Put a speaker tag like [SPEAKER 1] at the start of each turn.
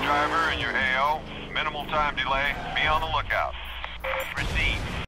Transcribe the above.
[SPEAKER 1] Driver in your AO. Minimal time delay. Be on the lookout.
[SPEAKER 2] Received.